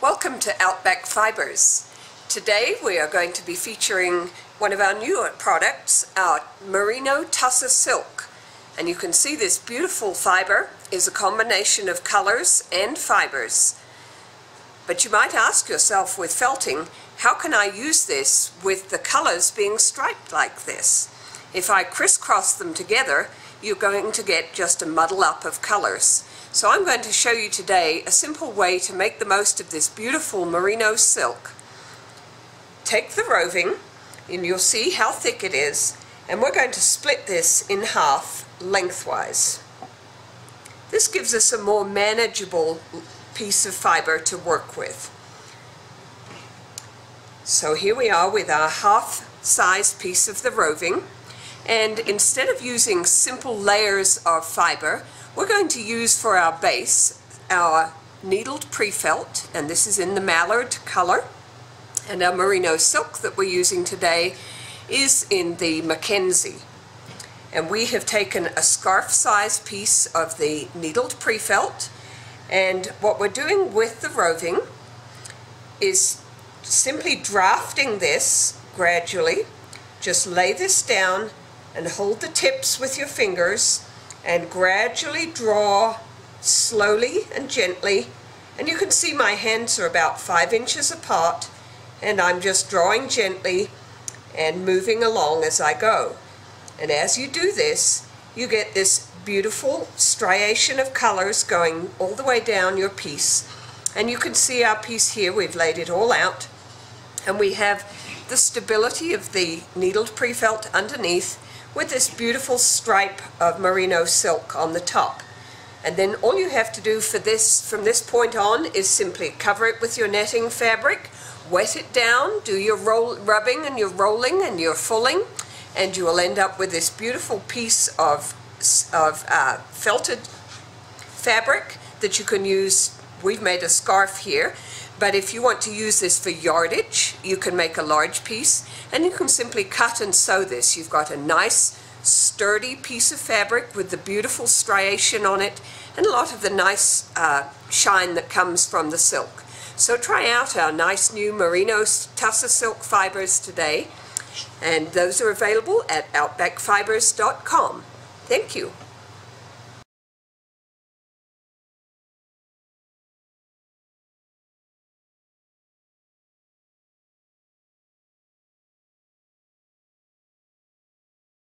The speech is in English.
Welcome to Outback Fibers. Today we are going to be featuring one of our newer products, our Merino Tussa Silk. And you can see this beautiful fiber is a combination of colors and fibers. But you might ask yourself with felting, how can I use this with the colors being striped like this? If I crisscross them together, you're going to get just a muddle up of colors. So I'm going to show you today a simple way to make the most of this beautiful merino silk. Take the roving, and you'll see how thick it is, and we're going to split this in half lengthwise. This gives us a more manageable piece of fiber to work with. So here we are with our half-sized piece of the roving, and instead of using simple layers of fiber, we're going to use for our base our needled pre-felt, and this is in the mallard color. And our merino silk that we're using today is in the Mackenzie. And we have taken a scarf size piece of the needled pre-felt, and what we're doing with the roving is simply drafting this gradually. Just lay this down and hold the tips with your fingers and gradually draw slowly and gently. And you can see my hands are about five inches apart and I'm just drawing gently and moving along as I go. And as you do this you get this beautiful striation of colors going all the way down your piece. And you can see our piece here we've laid it all out. And we have the stability of the needled pre-felt underneath with this beautiful stripe of merino silk on the top. And then all you have to do for this, from this point on, is simply cover it with your netting fabric, wet it down, do your roll, rubbing and your rolling and your fulling, and you will end up with this beautiful piece of, of uh, felted fabric that you can use. We've made a scarf here, but if you want to use this for yardage, you can make a large piece and you can simply cut and sew this. You've got a nice sturdy piece of fabric with the beautiful striation on it and a lot of the nice uh, shine that comes from the silk. So try out our nice new merino tussa silk fibers today and those are available at outbackfibers.com. Thank you.